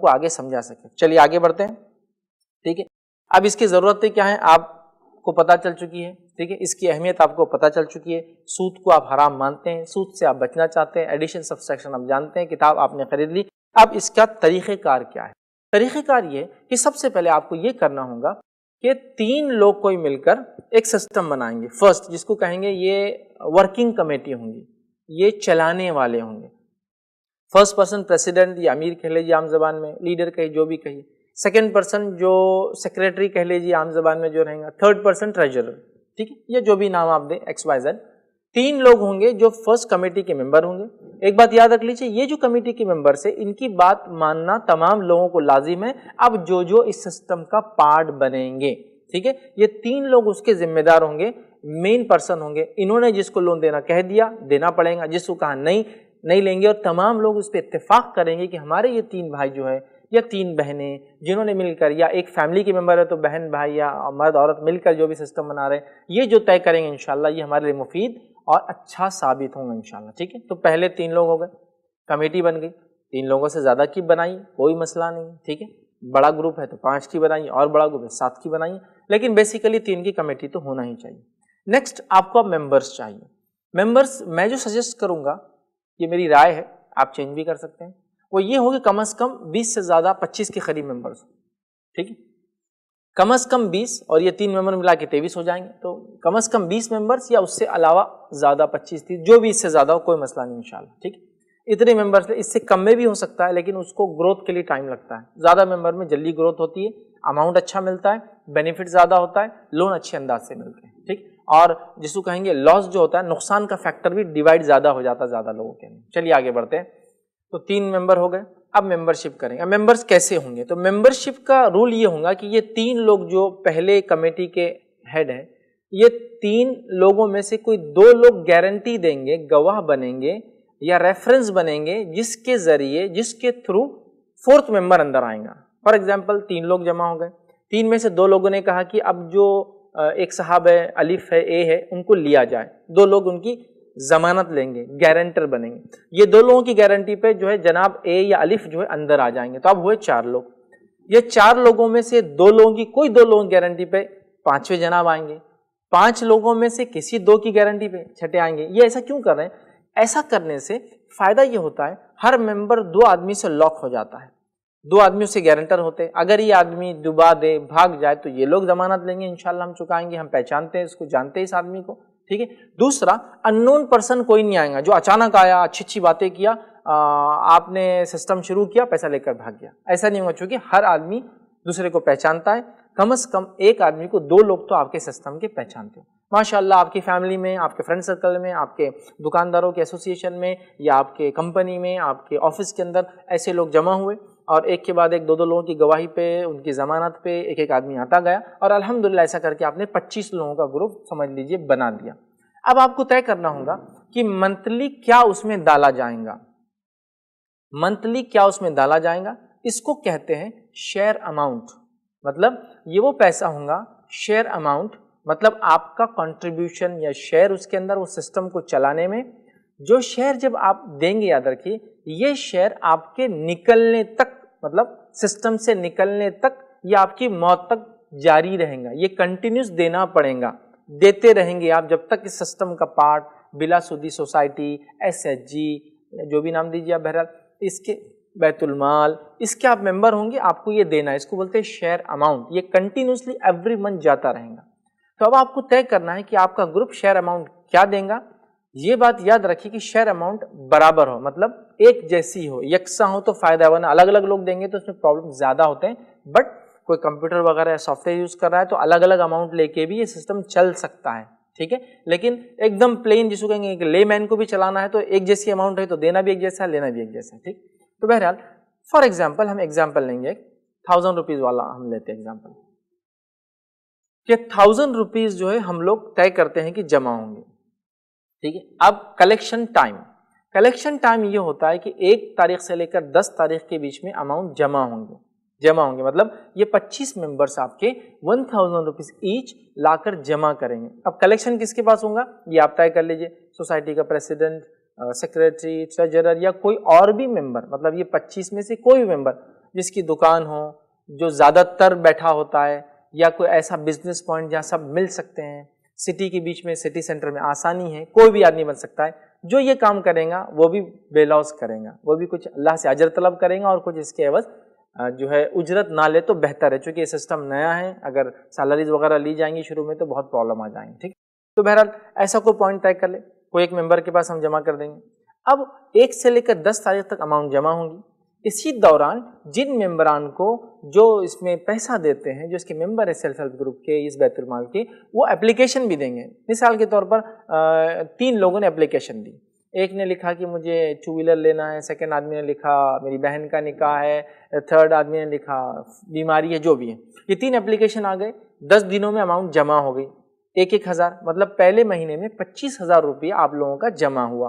को आगे समझा सके। चलिए आगे बढ़ते हैं। ठीक है? अब इसकी ज़रूरतें क्या है? आपको पता चल चुकी है। ठीक है? इसकी अहमियत आपको पता चल चुकी है। सूद को आप हराम मानते हैं। सूद से आप बचना चाहते हैं। एडिशन सब्सट्रैक्शन आप जानते हैं। किताब आपने खरीद ली। अब इसका तरीक़ेकार क्या है? तरीक़ेकार ये कि सबसे पहले आपको ये करना होगा कि तीन लोग कोई मिलकर एक सिस्टम बनाएँगे। फ़र्स्ट जिसको कहेंगे ये वर्किंग कमेटी होंगी। ये चलाने वाले होंगे। फ़र्स्ट पर्सन प्रेसिडेंट या अमीर कह लीजिए आम जबान में लीडर कहिए, जो भी कहिए। सेकेंड पर्सन जो सेक्रेटरी कह लीजिए आम जबान में जो रहेगा। थर्ड पर्सन ट्रेजरर ठीक है? ये जो भी नाम आप दें एक्स वाई जेड तीन लोग होंगे जो फ़र्स्ट कमेटी के मेंबर होंगे। एक बात याद रख लीजिए, ये जो कमेटी के मेंबर है, इनकी बात मानना तमाम लोगों को लाजिम है। अब जो जो इस सिस्टम का पार्ट बनेंगे, ठीक है? ये तीन लोग उसके जिम्मेदार होंगे मेन पर्सन होंगे। इन्होंने जिसको लोन देना कह दिया, देना पड़ेगा। जिसको कहा नहीं नहीं लेंगे और तमाम लोग उस पर इत्तेफाक करेंगे कि हमारे ये तीन भाई जो है, या तीन बहनें जिन्होंने मिलकर, या एक फैमिली के मेंबर है तो बहन, भाई या मर्द, औरत मिलकर जो भी सिस्टम बना रहे हैं, ये जो तय करेंगे इंशाल्लाह, ये हमारे लिए मुफीद और अच्छा साबित होंगे इंशाल्लाह, ठीक है? तो पहले तीन लोग हो गए, कमेटी बन गई, तीन लोगों से ज़्यादा की बनाई, कोई मसला नहीं, ठीक है? बड़ा ग्रुप है तो पाँच की बनाई, और बड़ा ग्रुप है सात की बनाई, लेकिन बेसिकली तीन की कमेटी तो होना ही चाहिए। नेक्स्ट आपको अब चाहिए। मेंबर्स मैं जो सजेस्ट करूँगा ये मेरी राय है, आप चेंज भी कर सकते हैं। वो ये होगी कम अज़ कम 20 से ज़्यादा 25 के करीब मेंबर्स ठीक है? कम अज़ कम 20 और ये तीन मेंबर मिला के तेईस हो जाएँगे। तो कम अज़ कम 20 मेंबर्स या उससे अलावा ज़्यादा 25 थी जो भी इससे ज़्यादा हो, कोई मसला नहीं इंशाल्लाह। ठीक है? इतने मेंबर्स इससे कम में भी हो सकता है, लेकिन उसको ग्रोथ के लिए टाइम लगता है। ज़्यादा मेंबर में जल्दी ग्रोथ होती है अमाउंट अच्छा मिलता है बेनिफिट ज़्यादा होता है लोन अच्छे अंदाज से मिलते हैं। ठीक? और जिसको कहेंगे लॉस जो होता है, नुकसान का फैक्टर भी डिवाइड ज़्यादा हो जाता है ज़्यादा लोगों के लिए चलिए आगे बढ़ते हैं। तो तीन मेंबर हो गए। अब मेंबरशिप करेंगे। अब मेंबर्स कैसे होंगे? तो मेंबरशिप का रूल ये होगा कि ये तीन लोग जो पहले कमेटी के हेड हैं, ये तीन लोगों में से कोई दो लोग गारंटी देंगे, गवाह बनेंगे या रेफरेंस बनेंगे, जिसके ज़रिए, जिसके थ्रू फोर्थ मेंबर अंदर आएगा। फॉर एग्ज़ाम्पल तीन लोग जमा हो गए। तीन में से दो लोगों ने कहा कि अब जो एक साहब है, अलिफ है, ए है, उनको लिया जाए। दो लोग उनकी जमानत लेंगे गारंटर बनेंगे। ये दो लोगों की गारंटी पे जो है जनाब ए या अलिफ जो है अंदर आ जाएँगे। तो अब हुए चार लोग। ये चार लोगों में से दो लोगों की, कोई दो लोगों की गारंटी पे पाँचवें जनाब आएँगे। पाँच लोगों में से किसी दो की गारंटी पे छठे आएँगे। ये ऐसा क्यों कर रहे हैं? ऐसा करने से फ़ायदा ये होता है, हर मेंबर दो आदमी से लॉक हो जाता है। दो आदमी उससे गारंटर होते। अगर ये आदमी डुबा दे भाग जाए तो ये लोग जमानत लेंगे इंशाल्लाह हम चुकाएँगे हम पहचानते हैं इसको जानते हैं इस आदमी को ठीक है? दूसरा अननोन पर्सन कोई नहीं आएगा जो अचानक आया अच्छी अच्छी बातें किया आ, आपने सिस्टम शुरू किया पैसा लेकर भाग गया। ऐसा नहीं होगा क्योंकि हर आदमी दूसरे को पहचानता है। कम से कम एक आदमी को दो लोग तो आपके सिस्टम के पहचानते हो। माशाल्लाह आपकी फैमिली में आपके फ्रेंड सर्कल में आपके दुकानदारों के एसोसिएशन में या आपके कंपनी में आपके ऑफ़िस के अंदर ऐसे लोग जमा हुए। और एक के बाद एक दो दो लोगों की गवाही पे, उनकी ज़मानत पे एक एक आदमी आता गया और अल्हम्दुलिल्लाह ऐसा करके आपने 25 लोगों का ग्रुप, समझ लीजिए, बना दिया। अब आपको तय करना होगा कि मंथली क्या उसमें डाला जाएगा। मंथली क्या उसमें डाला जाएगा? इसको कहते हैं शेयर अमाउंट मतलब ये वो पैसा होगा शेयर अमाउंट मतलब आपका कंट्रीब्यूशन या शेयर उसके अंदर वो सिस्टम को चलाने में। जो शेयर जब आप देंगे याद रखिए, ये शेयर आपके निकलने तक मतलब सिस्टम से निकलने तक या आपकी मौत तक जारी रहेगा। ये कंटिन्यूस देना पड़ेगा। देते रहेंगे आप जब तक इस सिस्टम का पार्ट बिलासुदी सोसाइटी एस एच जी जो भी नाम दीजिए आप बहरहाल, इसके बैतुलमाल इसके आप मेंबर होंगे, आपको ये देना है। इसको बोलते हैं शेयर अमाउंट ये कंटिन्यूसली एवरी मंथ जाता रहेगा। तो अब आपको तय करना है कि आपका ग्रुप शेयर अमाउंट क्या देगा। ये बात याद रखिए कि शेयर अमाउंट बराबर हो मतलब एक जैसी हो। यकसा हो तो फ़ायदा है, वरना अलग अलग लोग देंगे तो उसमें प्रॉब्लम ज़्यादा होते हैं। बट कोई कंप्यूटर वगैरह सॉफ्टवेयर यूज़ कर रहा है तो अलग अलग अमाउंट लेके भी ये सिस्टम चल सकता है, ठीक है? लेकिन एकदम प्लेन जिसको कहेंगे ले मैन को भी चलाना है तो एक जैसी अमाउंट है तो देना भी एक जैसा है लेना भी एक जैसा है ठीक? तो बहरहाल फॉर एग्ज़ाम्पल हम एग्ज़ाम्पल लेंगे एक थाउज़ेंड रुपीज़ वाला हम लेते हैं एग्ज़ाम्पल थाउज़ेंड रुपीज़ जो है हम लोग तय करते हैं कि जमा होंगे। ठीक है? अब कलेक्शन टाइम कलेक्शन टाइम ये होता है कि एक तारीख से लेकर दस तारीख के बीच में अमाउंट जमा होंगे। जमा होंगे मतलब ये 25 मेंबर्स आपके वन थाउज़ेंड रुपीज़ ईच लाकर जमा करेंगे। अब कलेक्शन किसके पास होगा? ये आप तय कर लीजिए। सोसाइटी का प्रेसिडेंट सेक्रेटरी ट्रेजरर या कोई और भी मेंबर मतलब ये 25 में से कोई भी मेंबर जिसकी दुकान हो, जो ज़्यादातर बैठा होता है या कोई ऐसा बिज़नेस पॉइंट जहाँ सब मिल सकते हैं सिटी के बीच में, सिटी सेंटर में आसानी है, कोई भी आदमी बन सकता है। जो ये काम करेगा, वो भी बेलॉस करेगा, वो भी कुछ अल्लाह से अजर तलब करेगा और कुछ इसके एवज जो है उजरत ना ले तो बेहतर है क्योंकि ये सिस्टम नया है। अगर सैलरीज वगैरह ली जाएँगी शुरू में तो बहुत प्रॉब्लम आ जाएँगी, ठीक तो बहरहाल, ऐसा कोई पॉइंट तय कर ले। कोई एक मेंबर के पास हम जमा कर देंगे। अब एक से लेकर दस तारीख तक अमाउंट जमा होंगी। इसी दौरान जिन मेम्बरान को जो इसमें पैसा देते हैं, जो इसके मेंबर है सेल्फ हेल्प ग्रुप के, इस बैतुलमाल के, वो एप्लीकेशन भी देंगे। मिसाल के तौर पर तीन लोगों ने एप्लीकेशन दी। एक ने लिखा कि मुझे टू व्हीलर लेना है सेकेंड आदमी ने लिखा, मेरी बहन का निकाह है थर्ड आदमी ने लिखा, बीमारी है, जो भी है। ये तीन एप्लीकेशन आ गए। दस दिनों में अमाउंट जमा हो गई। एक एक हज़ार मतलब पहले महीने में पच्चीस हज़ार रुपया आप लोगों का जमा हुआ।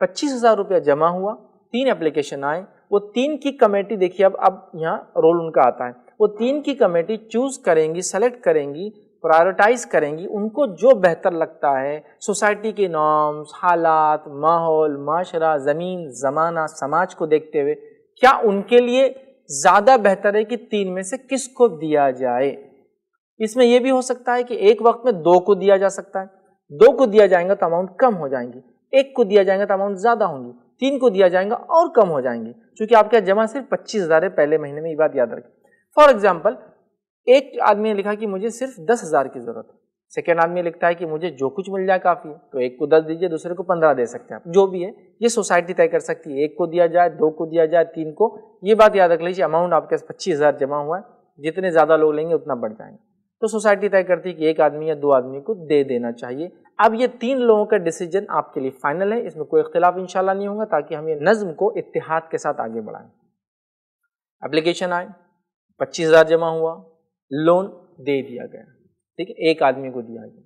पच्चीस हज़ार रुपया जमा हुआ, तीन एप्लीकेशन आए। वो तीन की कमेटी, देखिए अब अब यहाँ रोल उनका आता है। वो तीन की कमेटी चूज़ करेंगी सेलेक्ट करेंगी प्रायोरिटाइज करेंगी, उनको जो बेहतर लगता है सोसाइटी के नॉर्म्स हालात, माहौल, माशरा, ज़मीन, ज़माना, समाज को देखते हुए, क्या उनके लिए ज़्यादा बेहतर है कि तीन में से किसको दिया जाए? इसमें यह भी हो सकता है कि एक वक्त में दो को दिया जा सकता है। दो को दिया जाएगा तो अमाउंट कम हो जाएँगी। एक को दिया जाएगा तो अमाउंट ज़्यादा होंगी। तीन को दिया जाएगा और कम हो जाएँगे। क्योंकि आपके जमा सिर्फ़ पच्चीस हज़ार है, पहले महीने में ये बात याद रखें। फॉर एग्ज़ाम्पल एक आदमी ने लिखा कि मुझे सिर्फ़ दस हज़ार की ज़रूरत है। सेकेंड आदमी लिखता है कि मुझे जो कुछ मिल जाए काफ़ी है। तो एक को दस दीजिए, दूसरे को पंद्रह दे सकते हैं आप। जो भी है, ये सोसाइटी तय कर सकती है। एक को दिया जाए, दो को दिया जाए, तीन को। ये बात याद रख लीजिए, अमाउंट आपके पास पच्चीस हज़ार जमा हुआ है। जितने ज़्यादा लोग लेंगे, उतना बढ़ जाएँगे। तो सोसाइटी तय करती है कि एक आदमी या दो आदमी को दे देना चाहिए। अब ये तीन लोगों का डिसीज़न आपके लिए फाइनल है। इसमें कोई इख्तलाफ इंशाल्लाह नहीं होगा ताकि हम ये नज्म को इतिहाद के साथ आगे बढ़ाएँ। एप्लीकेशन आए, पच्चीस हज़ार जमा हुआ, लोन दे दिया गया। ठीक है, एक आदमी को दिया गया,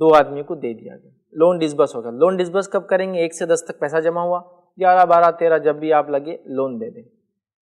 दो आदमी को दे दिया गया। लोन डिसबर्स होगा। लोन डिसबर्स कब करेंगे? एक से दस तक पैसा जमा हुआ। ग्यारह बारह तेरह जब भी आप लगे, लोन दे दें।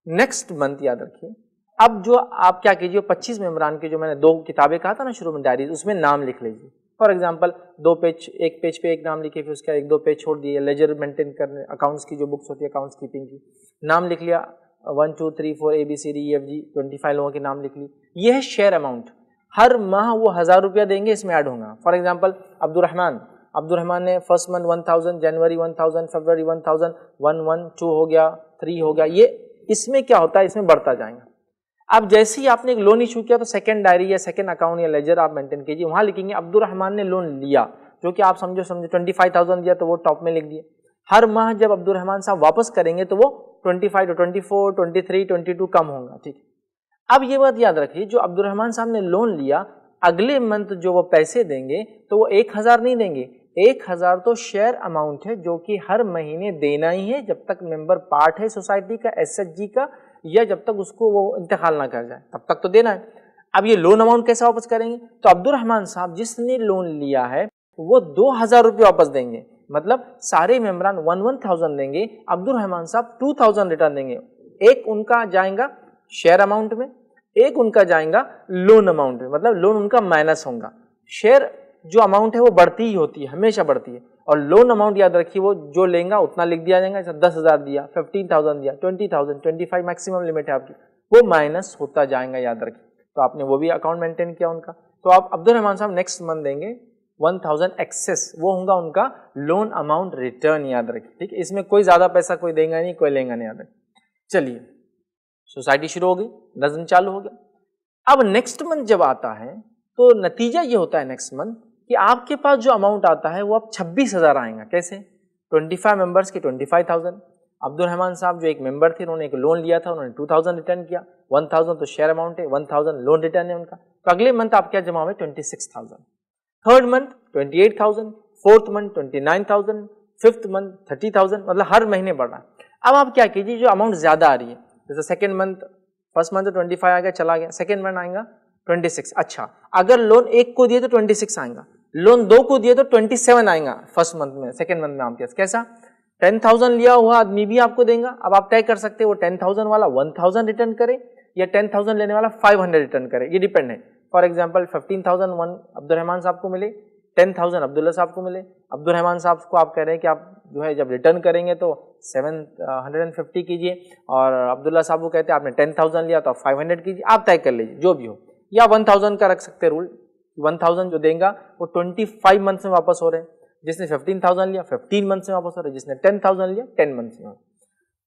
नेक्स्ट मंथ याद रखिए अब जो आप क्या कीजिए, पच्चीस मेम्बरान की जो मैंने दो किताबें कहा था ना शुरू में डायरी उसमें नाम लिख लीजिए। फॉर एग्ज़ाम्पल दो पेज, एक पेज पे एक नाम लिखे फिर उसका एक दो पेज छोड़ दिए लेजर मेंटेन करने अकाउंट्स की जो बुक्स होती है अकाउंट्स कीपिंग की, नाम लिख लिया one two three four A B C D F G twenty five लोगों के नाम लिख ली ये है शेयर अमाउंट हर माह वो हज़ार रुपया देंगे, इसमें ऐड होगा। फॉर एग्ज़ाम्पल अब्दुलरहमान अब्दुलरहमान ने फ़र्स्ट मंथ वन थाउज़ेंड जनवरी वन थाउज़ेंड फरवरी one thousand one one two हो गया थ्री हो गया। ये इसमें क्या होता है? इसमें बढ़ता जाएगा। अब जैसे ही आपने एक लोन इशू किया तो सेकंड डायरी या सेकंड अकाउंट या लेजर आप मेंटेन कीजिए। वहाँ लिखेंगे अब्दुलरहमान ने लोन लिया। जो कि आप समझो समझो ट्वेंटी फाइव थाउज़ेंड दिया तो वो टॉप में लिख दिए। हर माह जब अब्दुलरहमान साहब वापस करेंगे तो वो twenty five twenty four twenty three twenty two कम होगा, ठीक अब ये बात याद रखिए, जो अब्दुलरहमान साहब ने लोन लिया, अगले मंथ जो वो पैसे देंगे तो वो एक हज़ार नहीं देंगे। एक हज़ार तो शेयर अमाउंट है, जो कि हर महीने देना ही है, जब तक मेंबर पार्ट है सोसाइटी का एसएचजी का या जब तक उसको वो इंतकाल ना कर जाए, तब तक तो देना है। अब ये लोन अमाउंट कैसे वापस करेंगे? तो अब्दुलरहमान साहब जिसने लोन लिया है, वो दो हज़ार रुपये वापस देंगे। मतलब सारे मेम्बरान वन वन थाउज़ेंड देंगे अब्दुल रहमान साहब टू थाउज़ेंड रिटर्न देंगे। एक उनका जाएगा शेयर अमाउंट में, एक उनका जाएगा लोन अमाउंट में। मतलब लोन उनका माइनस होगा। शेयर जो अमाउंट है वो बढ़ती ही होती है, हमेशा बढ़ती है। और लोन अमाउंट याद रखिए, वो जो लेगा, उतना लिख दिया जाएगा, जैसे दस हज़ार दिया फिफ्टीन थाउज़ेंड दिया twenty thousand twenty five maximum limit है आपकी। वो माइनस होता जाएगा, याद रखिए। तो आपने वो भी अकाउंट मेंटेन किया उनका। तो आप अब्दुल रहमान साहब नेक्स्ट मंथ देंगे वन थाउज़ेंड एक्सेस वो होगा उनका लोन अमाउंट रिटर्न याद रखिए। ठीक है, इसमें कोई ज़्यादा पैसा कोई देगा नहीं, कोई लेगा नहीं, याद रखिए। चलिए सोसाइटी शुरू हो गई दस दिन चालू हो गया। अब नेक्स्ट मंथ जब आता है तो नतीजा ये होता है नेक्स्ट मंथ कि आपके पास जो अमाउंट आता है, वो अब छब्बीस हज़ार आएगा। कैसे? ट्वेंटी फाइव मेंबर्स के twenty five thousand Abdul Rahman साहब जो एक मेंबर थे, उन्होंने एक लोन लिया था, उन्होंने टू थाउज़ेंड रिटर्न किया। वन थाउज़ेंड तो शेयर अमाउंट है वन थाउज़ेंड लोन रिटर्न है उनका। तो अगले मंथ आप क्या जमा हुए? Twenty six thousand third month twenty eight thousand fourth month twenty nine thousand fifth month thirty thousand मतलब हर महीने बढ़ रहा है। अब आप क्या कीजिए, जो अमाउंट ज़्यादा आ रही है, जैसे सेकेंड मंथ फ़र्स्ट मंथ तो ट्वेंटी फाइव आ गया, चला गया सेकेंड मंथ आएगा ट्वेंटी सिक्स अच्छा अगर लोन एक को दिए तो ट्वेंटी सिक्स आएगा। लोन दो को दिए तो ट्वेंटी सेवन आएगा फ़र्स्ट मंथ में सेकेंड मंथ में आपके कैसा। टेन थाउज़ेंड लिया हुआ आदमी भी आपको देगा। अब आप तय कर सकते हैं, वो टेन थाउज़ेंड वाला वन थाउज़ेंड रिटर्न करे या टेन थाउज़ेंड लेने वाला फाइव हंड्रेड रिटर्न करे। ये डिपेंड है। For example fifteen thousand one Abdul Rahman साहब को मिले टेन थाउज़ेंड अब्दुल्ला साहब को मिले। अब्दुल रहमान साहब को आप कह रहे हैं कि आप जो है, जब रिटर्न करेंगे तो सेवन हंड्रेड एंड फिफ्टी कीजिए और अब्दुल्ला साहब को कहते हैं, आपने टेन थाउज़ेंड लिया तो आप फाइव हंड्रेड कीजिए। आप तय कर लीजिए, जो भी हो। या वन थाउज़ेंड का रख सकते रूल वन थाउज़ेंड जो देगा, वो ट्वेंटी फाइव मंथ्स में वापस हो रहे हैं। जिसने फिफ्टीन थाउज़ेंड लिया, फिफ्टीन मंथ्स में वापस हो रहे हैं। जिसने टेन थाउज़ेंड लिया, टेन मंथ्स में।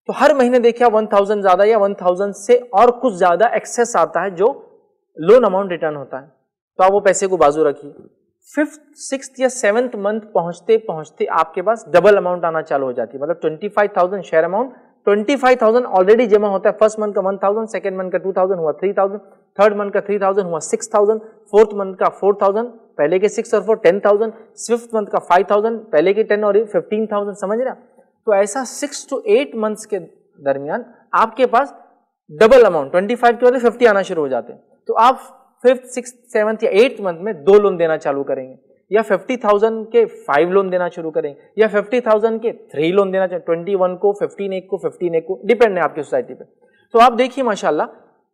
तो हर महीने देखिए वन थाउज़ेंड ज़्यादा या वन थाउज़ेंड से और कुछ ज़्यादा एक्सेस आता है जो लोन अमाउंट रिटर्न होता है। तो आप वो पैसे को बाजू रखिए। फिफ्थ सिक्स या सेवंथ मंथ पहुँचते पहुँचते आपके पास डबल अमाउंट आना चालू हो जाती है। मतलब twenty five thousand share amount twenty five thousand already जमा होता है। फ़र्स्ट मंथ का वन थाउज़ेंड सेकंड मंथ का टू थाउज़ेंड हुआ थ्री थाउज़ेंड थर्ड मंथ का थ्री थाउज़ेंड हुआ सिक्स थाउज़ेंड फोर्थ मंथ का फोर थाउज़ेंड पहले के सिक्स और four ten thousand fifth month का फाइव थाउज़ेंड पहले के टेन और फिफ्टीन थाउज़ेंड समझ रहे तो ऐसा सिक्स टू एट मंथ्स के दरमियान आपके पास डबल अमाउंट ट्वेंटी फाइव के बदले फिफ्टी आना शुरू हो जाते हैं। तो आप फिफ्थ सिक्स सेवन्थ या एट्थ मंथ में दो लोन देना चालू करेंगे, या फिफ्टी थाउज़ेंड के फाइव लोन देना शुरू करेंगे, या फिफ्टी थाउज़ेंड के थ्री लोन देना चाहिए ट्वेंटी वन को फिफ्टीन एक को फिफ्टीन एक को डिपेंड है आपकी सोसाइटी पे। तो आप देखिए, माशाल्लाह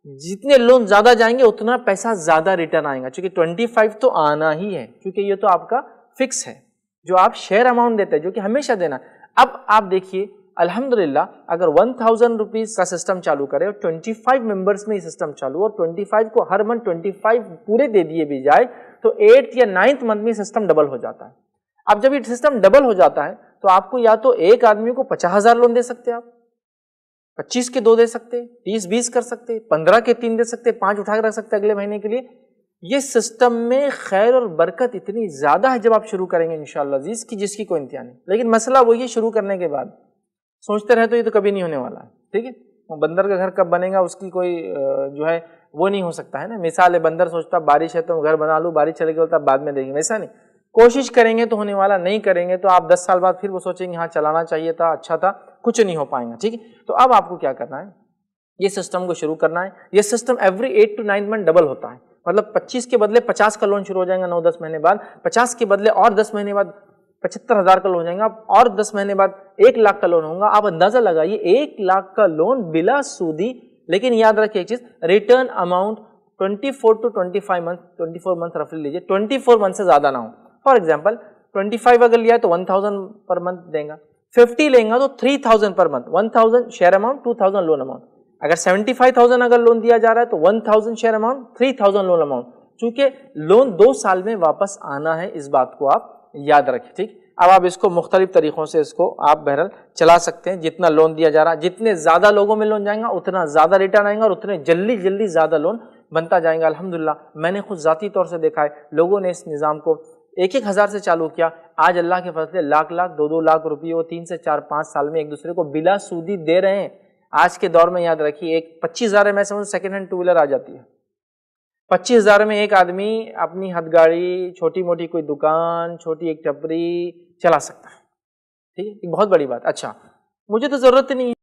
जितने लोन ज़्यादा जाएँगे, उतना पैसा ज़्यादा रिटर्न आएगा। क्योंकि ट्वेंटी फाइव तो आना ही है, क्योंकि ये तो आपका फिक्स है, जो आप शेयर अमाउंट देते हैं, जो कि हमेशा देना। अब आप देखिए, अल्हम्दुलिल्लाह, अगर वन थाउज़ेंड रुपीज़ का सिस्टम चालू करें और ट्वेंटी फाइव मेंबर्स में सिस्टम चालू और ट्वेंटी फाइव को हर मंथ ट्वेंटी फाइव पूरे दे दिए भी जाए तो एट्थ या नाइन्थ मंथ में सिस्टम डबल हो जाता है। अब जब ये सिस्टम डबल हो जाता है तो आपको या तो एक आदमी को पचास हज़ार लोन दे सकते हैं आप। पच्चीस के दो दे सकते, तीस, बीस कर सकते, पंद्रह के तीन दे सकते, पाँच उठा कर रख सकते अगले महीने के लिए। ये सिस्टम में खैर और बरकत इतनी ज़्यादा है जब आप शुरू करेंगे इनशाला जीज की, जिसकी कोई इंतहा नहीं। लेकिन मसला वो ये शुरू करने के बाद, सोचते रहे तो ये तो कभी नहीं होने वाला है, ठीक है? बंदर का घर कब बनेगा, उसकी कोई जो है, वो नहीं हो सकता, है ना? मिसाल है, बंदर सोचता बारिश है तो घर बना लूँ, बारिश चलेगी बोलता बाद में देंगे वैसा नहीं। कोशिश करेंगे तो होने वाला, नहीं करेंगे तो आप दस साल बाद फिर वो सोचेंगे हाँ चलाना चाहिए था अच्छा था। कुछ नहीं हो पाएँगे, ठीक है? तो अब आपको क्या करना है? ये सिस्टम को शुरू करना है। ये system every eight to nine month double होता है। मतलब 25 के बदले 50 का लोन शुरू हो जाएगा 9-10 महीने बाद 50 के बदले और 10 महीने बाद पचहत्तर हज़ार का लोन हो जाएगा और दस महीने बाद एक लाख का लोन होगा। आप अंदाज़ा लगाइए, एक लाख का लोन बिला सूदी। लेकिन याद रखिए एक चीज़ return amount 24 to 25 month 24 month रफली लीजिए। 24 मंथ से ज़्यादा ना हो। फॉर एग्जांपल 25 अगर लिया तो 1000 पर मंथ देगा। 50 लेंगे तो 3000 per month 1000 share amount 2000 loan amount अगर 75000 अगर लोन दिया जा रहा है तो 1000 शेयर अमाउंट 3000 लोन अमाउंट चूँकि लोन दो साल में वापस आना है, इस बात को आप याद रखें, ठीक? अब आप इसको मुख्तलिफ़ तरीक़ों से इसको आप बहरल चला सकते हैं, जितना लोन दिया जा रहा है जितने ज़्यादा लोगों में लोन जाएगा, उतना ज़्यादा रिटर्न आएगा और उतने जल्दी जल्दी ज़्यादा लोन बनता जाएगा। अल्हम्दुलिल्लाह, मैंने खुद ज़ाती तौर से देखा है, लोगों ने इस निज़ाम को एक एक हज़ार से चालू किया। आज अल्लाह के फसले लाख लाख, दो दो लाख रुपये वो तीन से चार पाँच साल में एक दूसरे को बिला सूदी दे रहे हैं। आज के दौर में याद रखिए, एक पच्चीस हज़ार में समझ सेकेंड हैंड टू व्हीलर आ जाती है। पच्चीस हज़ार में एक आदमी अपनी हथगाड़ी छोटी मोटी कोई दुकान, छोटी एक टपरी चला सकता है। ठीक है? बहुत बड़ी बात। अच्छा मुझे तो ज़रूरत नहीं है।